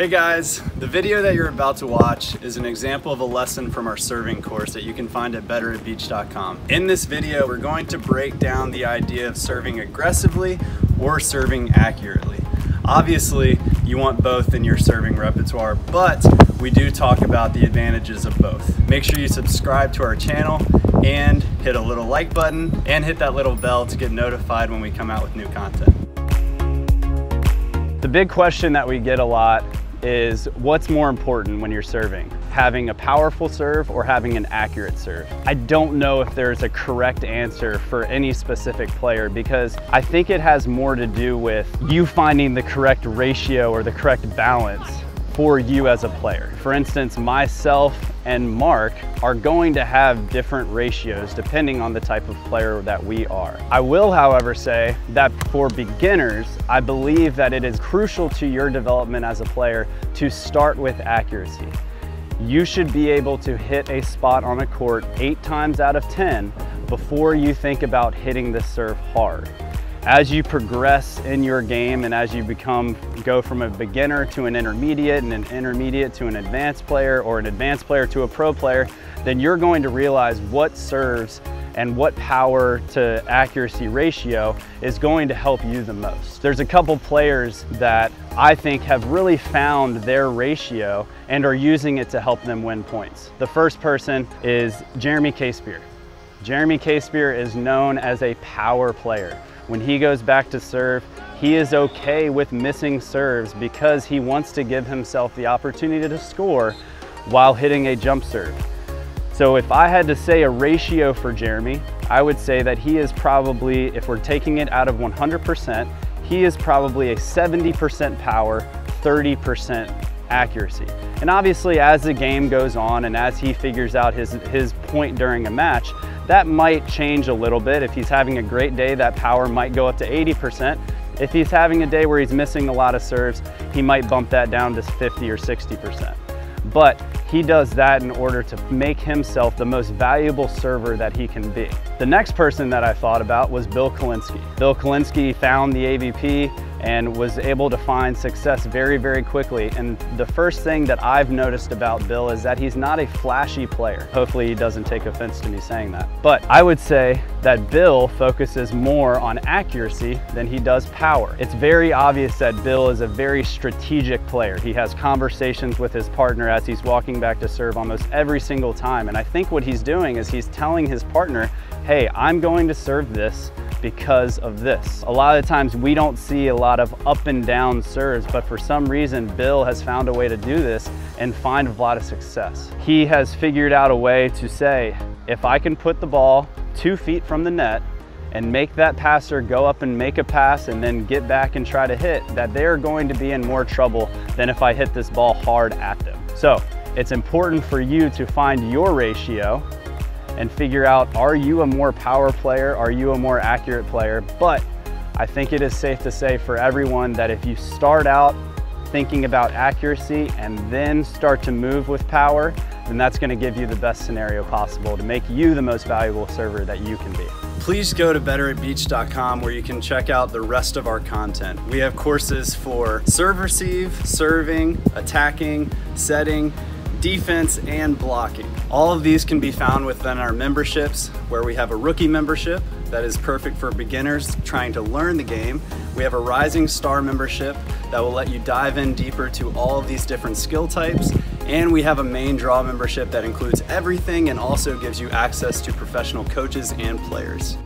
Hey guys, the video that you're about to watch is an example of a lesson from our serving course that you can find at betteratbeach.com. In this video, we're going to break down the idea of serving aggressively or serving accurately. Obviously, you want both in your serving repertoire, but we do talk about the advantages of both. Make sure you subscribe to our channel and hit a little like button and hit that little bell to get notified when we come out with new content. The big question that we get a lot is what's more important when you're serving? Having a powerful serve or having an accurate serve? I don't know if there's a correct answer for any specific player because I think it has more to do with you finding the correct ratio or the correct balance for you as a player. For instance, myself and Mark are going to have different ratios depending on the type of player that we are. I will, however, say that for beginners, I believe that it is crucial to your development as a player to start with accuracy. You should be able to hit a spot on a court eight times out of 10 before you think about hitting the serve hard as you progress in your game and as you become go from a beginner to an intermediate and an intermediate to an advanced player or an advanced player to a pro player then you're going to realize what serves and what power to accuracy ratio is going to help you the most. There's a couple players that I think have really found their ratio and are using it to help them win points. The first person is Jeremy Casebeer. Jeremy Casebeer is known as a power player. When he goes back to serve, he is okay with missing serves because he wants to give himself the opportunity to score while hitting a jump serve. So if I had to say a ratio for Jeremy, I would say that he is probably, if we're taking it out of 100%, he is probably a 70% power, 30% accuracy. And obviously as the game goes on and as he figures out his, his point during a match, that might change a little bit. If he's having a great day, that power might go up to 80%. If he's having a day where he's missing a lot of serves, he might bump that down to 50 or 60%. But he does that in order to make himself the most valuable server that he can be. The next person that I thought about was Bill Kolinske. Bill Kolinske found the AVP and was able to find success very, very quickly. And the first thing that I've noticed about Bill is that he's not a flashy player. Hopefully he doesn't take offense to me saying that. But I would say that Bill focuses more on accuracy than he does power. It's very obvious that Bill is a very strategic player. He has conversations with his partner as he's walking back to serve almost every single time. And I think what he's doing is he's telling his partner, hey, I'm going to serve this because of this. A lot of times we don't see a lot of up and down serves, but for some reason, Bill has found a way to do this and find a lot of success. He has figured out a way to say, if I can put the ball two feet from the net and make that passer go up and make a pass and then get back and try to hit, that they're going to be in more trouble than if I hit this ball hard at them. So it's important for you to find your ratio and figure out, are you a more power player? Are you a more accurate player? But I think it is safe to say for everyone that if you start out thinking about accuracy and then start to move with power, then that's gonna give you the best scenario possible to make you the most valuable server that you can be. Please go to betteratbeach.com where you can check out the rest of our content. We have courses for serve receive, serving, attacking, setting, defense, and blocking. All of these can be found within our memberships where we have a rookie membership that is perfect for beginners trying to learn the game. We have a Rising Star membership that will let you dive in deeper to all of these different skill types. And we have a main draw membership that includes everything and also gives you access to professional coaches and players.